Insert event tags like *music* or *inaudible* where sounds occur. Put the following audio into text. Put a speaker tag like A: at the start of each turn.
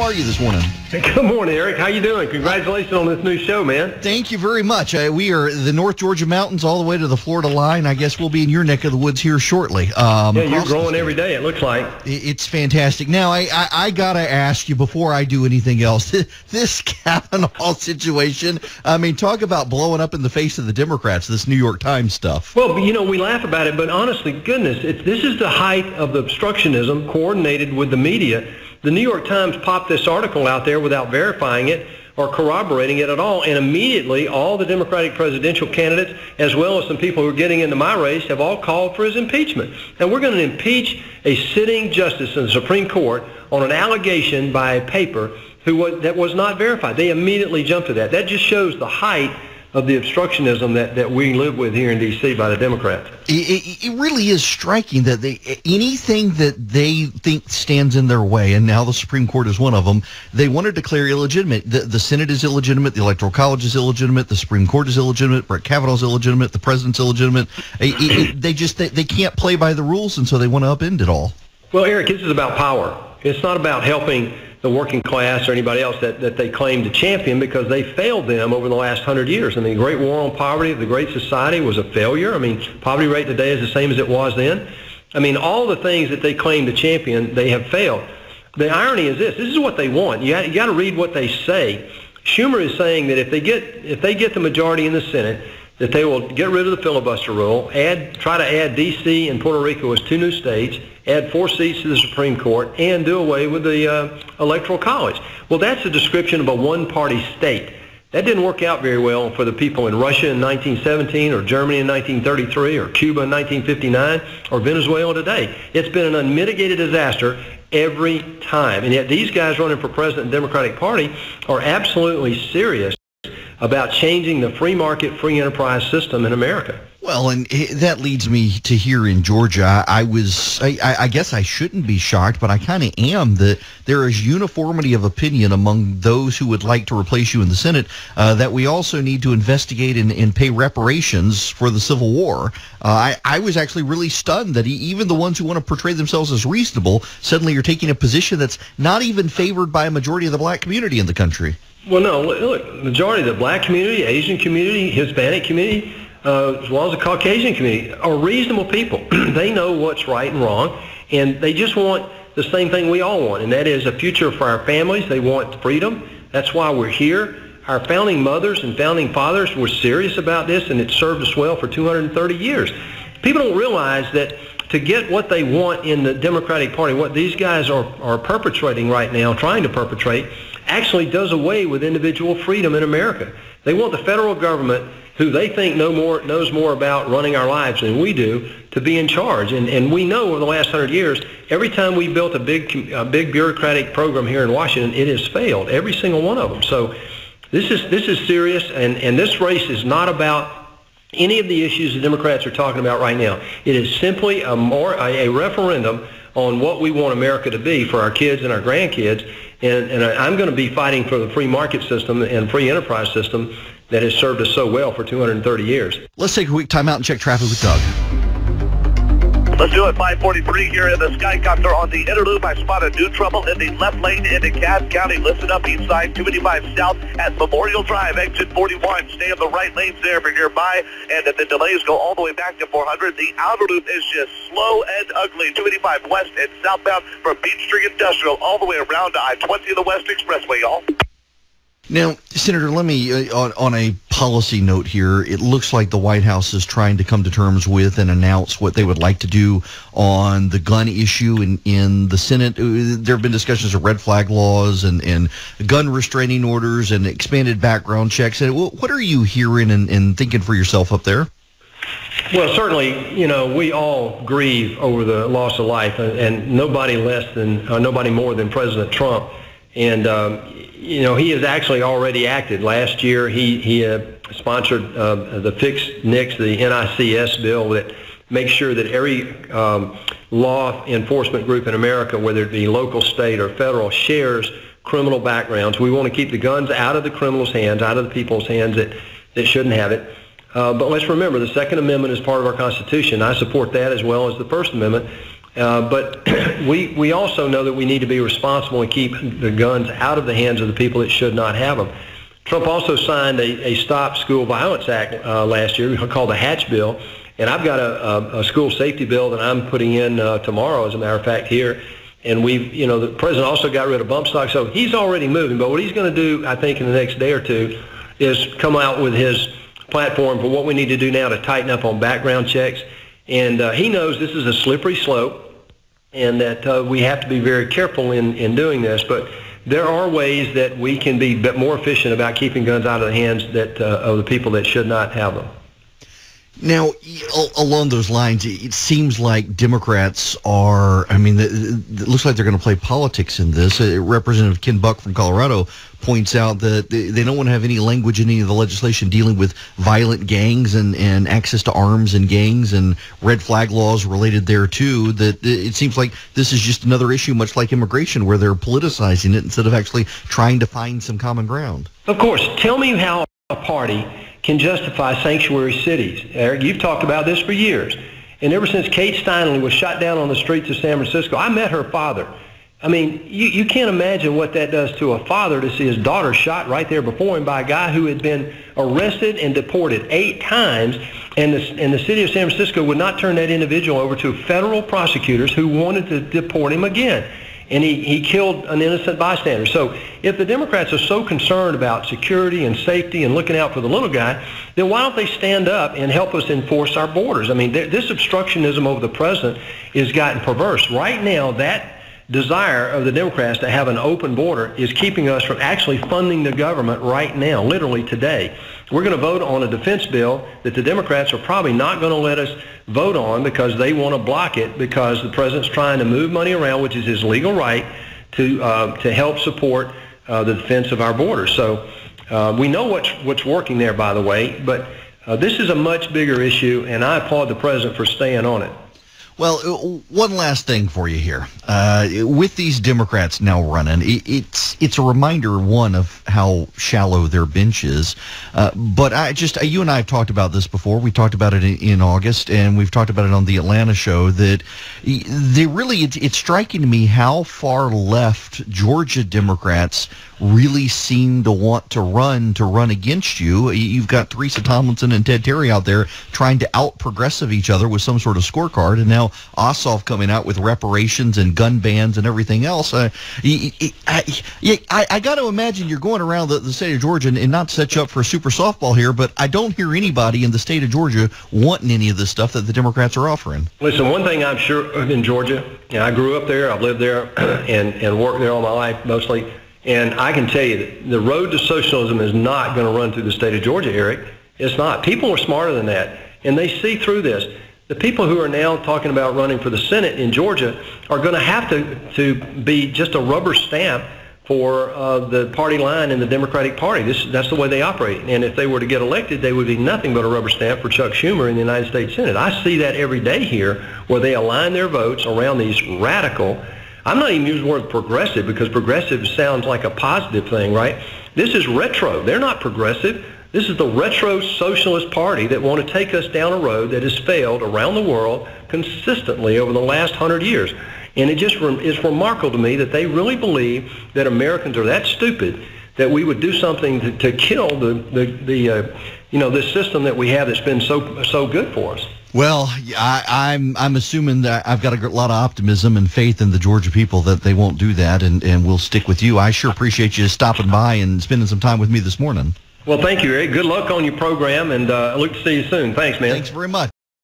A: How are you this morning?
B: Good morning, Erick. How you doing? Congratulations on this new show, man.
A: Thank you very much. Uh, we are the North Georgia mountains all the way to the Florida line. I guess we'll be in your neck of the woods here shortly.
B: Um, yeah, you're growing every day. It looks like
A: it's fantastic. Now, I, I, I gotta ask you before I do anything else. *laughs* This Kavanaugh *laughs* situation. I mean, talk about blowing up in the face of the Democrats. This New York Times stuff.
B: Well, you know, we laugh about it, but honestly, goodness, this is the height of the obstructionism coordinated with the media the New York Times popped this article out there without verifying it or corroborating it at all, and immediately all the Democratic presidential candidates, as well as some people who are getting into my race, have all called for his impeachment. And we're going to impeach a sitting justice in the Supreme Court on an allegation by a paper who was, that was not verified. They immediately jumped to that. That just shows the height of the obstructionism that, that we live with here in D.C. by the Democrats.
A: It, it, really is striking that they anything that they think stands in their way, and now the Supreme Court is one of them, they want to declare illegitimate. The, the Senate is illegitimate, the Electoral College is illegitimate, the Supreme Court is illegitimate, Brett Kavanaugh's illegitimate, the president's illegitimate. It, they just they, they can't play by the rules, and so they want to upend it all.
B: Well, Erick, this is about power. It's not about helping the working class or anybody else that, that they claim to champion because they failed them over the last hundred years. I mean, the Great War on Poverty, the Great Society was a failure. I mean, poverty rate today is the same as it was then. I mean, all the things that they claim to champion, they have failed. The irony is this. This is what they want. You you got to read what they say. Schumer is saying that if they get if they get the majority in the Senate, that they will get rid of the filibuster rule, add, try to add D.C. and Puerto Rico as two new states, add four seats to the Supreme Court, and do away with the uh, Electoral College. Well, that's a description of a one-party state. That didn't work out very well for the people in Russia in 1917 or Germany in 1933 or Cuba in 1959 or Venezuela today. It's been an unmitigated disaster every time. And yet these guys running for president of the Democratic Party are absolutely serious about changing the free market, free enterprise system in America.
A: Well, and that leads me to here in Georgia. I was, I, I guess I shouldn't be shocked, but I kind of am that there is uniformity of opinion among those who would like to replace you in the Senate uh, that we also need to investigate and, and pay reparations for the Civil War. Uh, I, I was actually really stunned that even the ones who want to portray themselves as reasonable suddenly are taking a position that's not even favored by a majority of the black community in the country.
B: Well, no, look, majority of the black community, Asian community, Hispanic community, uh, as well as the Caucasian community, are reasonable people. *clears throat* they know what's right and wrong, and they just want the same thing we all want, and that is a future for our families. They want freedom. That's why we're here. Our founding mothers and founding fathers were serious about this, and it served us well for 230 years. People don't realize that to get what they want in the Democratic Party, what these guys are, are perpetrating right now, trying to perpetrate, actually does away with individual freedom in America. They want the federal government, who they think know more, knows more about running our lives than we do, to be in charge. And, and we know over the last hundred years, every time we built a big, a big bureaucratic program here in Washington, it has failed, every single one of them. So this is, this is serious, and, and this race is not about any of the issues the Democrats are talking about right now. It is simply a, more, a, a referendum on what we want America to be for our kids and our grandkids. And, and I'm going to be fighting for the free market system and free enterprise system that has served us so well for 230 years.
A: Let's take a quick time out and check traffic with Doug.
C: Let's do it. 543 here in the Skycopter on the inner loop. I spotted new trouble in the left lane into Cass County. Listen up east side 285 south at Memorial Drive, exit 41. Stay in the right lanes there for nearby. And the delays go all the way back to 400, the outer loop is just slow and ugly. 285 west and southbound from Beach Street Industrial all the way around to I-20 of the West Expressway, y'all.
A: Now, Senator, let me, uh, on, on, a policy note here, it looks like the White House is trying to come to terms with and announce what they would like to do on the gun issue in, in the Senate. Uh, there have been discussions of red flag laws and, and gun restraining orders and expanded background checks. And what are you hearing and, and thinking for yourself up there?
B: Well, certainly, you know, we all grieve over the loss of life, and, and nobody less than, uh, nobody more than President Trump. And, um, you know, he has actually already acted. Last year, he, he uh, sponsored uh, the Fix NICS, the NICS bill that makes sure that every um, law enforcement group in America, whether it be local, state, or federal, shares criminal backgrounds. We want to keep the guns out of the criminals' hands, out of the people's hands that, that shouldn't have it. Uh, but let's remember, the Second Amendment is part of our Constitution. I support that as well as the First Amendment. Uh, but *clears throat* we, we also know that we need to be responsible and keep the guns out of the hands of the people that should not have them. Trump also signed a, a Stop School Violence Act uh, last year called the Hatch Bill. And I've got a, a, a school safety bill that I'm putting in uh, tomorrow, as a matter of fact, here. And we've, you know, the president also got rid of bump stocks. So he's already moving. But what he's going to do, I think, in the next day or two is come out with his platform for what we need to do now to tighten up on background checks. And uh, he knows this is a slippery slope and that uh, we have to be very careful in, in doing this. But there are ways that we can be more efficient about keeping guns out of the hands that, uh, of the people that should not have them.
A: Now, along those lines, it seems like Democrats are, I mean, it looks like they're going to play politics in this. Uh, Representative Ken Buck from Colorado points out that they don't want to have any language in any of the legislation dealing with violent gangs and, and access to arms and gangs and red flag laws related there too. That it seems like this is just another issue, much like immigration, where they're politicizing it instead of actually trying to find some common ground.
B: Of course. Tell me how a party can justify sanctuary cities. Erick, you've talked about this for years. And ever since Kate Steinle was shot down on the streets of San Francisco, I met her father. I mean, you, you can't imagine what that does to a father to see his daughter shot right there before him by a guy who had been arrested and deported eight times, and the, and the city of San Francisco would not turn that individual over to federal prosecutors who wanted to deport him again and he, he killed an innocent bystander. So if the Democrats are so concerned about security and safety and looking out for the little guy, then why don't they stand up and help us enforce our borders? I mean, th- this obstructionism over the president is gotten perverse. Right now, that desire of the Democrats to have an open border is keeping us from actually funding the government right now, literally today. We're going to vote on a defense bill that the Democrats are probably not going to let us vote on because they want to block it because the president's trying to move money around, which is his legal right, to, uh, to help support uh, the defense of our borders. So uh, we know what's, what's working there, by the way, but uh, this is a much bigger issue, and I applaud the president for staying on it.
A: Well, uh, one last thing for you here. Uh, with these Democrats now running, it's it's a reminder one of how shallow their bench is. Uh, but I just uh, you and I have talked about this before. We talked about it in, in August, and we've talked about it on the Atlanta show. That they really it's, it's striking to me how far left Georgia Democrats really seem to want to run to run against you. You've got Teresa Tomlinson and Ted Terry out there trying to out progressive each other with some sort of scorecard, and now Ossoff coming out with reparations and gun bans and everything else. Uh, I, I, I got to imagine you're going around the, the state of Georgia and, not set you up for a super softball here, but I don't hear anybody in the state of Georgia wanting any of this stuff that the Democrats are offering.
B: Listen, one thing I'm sure in Georgia, you know, I grew up there, I've lived there, *clears throat* and, and worked there all my life mostly. And I can tell you that the road to socialism is not going to run through the state of Georgia, Erick. It's not. People are smarter than that, and they see through this. The people who are now talking about running for the Senate in Georgia are going to have to, to be just a rubber stamp for uh, the party line in the Democratic Party. This, that's the way they operate. And if they were to get elected, they would be nothing but a rubber stamp for Chuck Schumer in the United States Senate. I see that every day here where they align their votes around these radical I'm not even using the word progressive because progressive sounds like a positive thing, right? This is retro. They're not progressive. This is the retro socialist party that want to take us down a road that has failed around the world consistently over the last hundred years. And it just is remarkable to me that they really believe that Americans are that stupid that we would do something to, to kill the, the, the uh, you know, this system that we have that's been so, so good for us.
A: Well, I, I'm, I'm assuming that I've got a lot of optimism and faith in the Georgia people that they won't do that, and and we'll stick with you. I sure appreciate you stopping by and spending some time with me this morning.
B: Well, thank you, Erick. Good luck on your program, and uh, I look to see you soon. Thanks, man.
A: Thanks very much.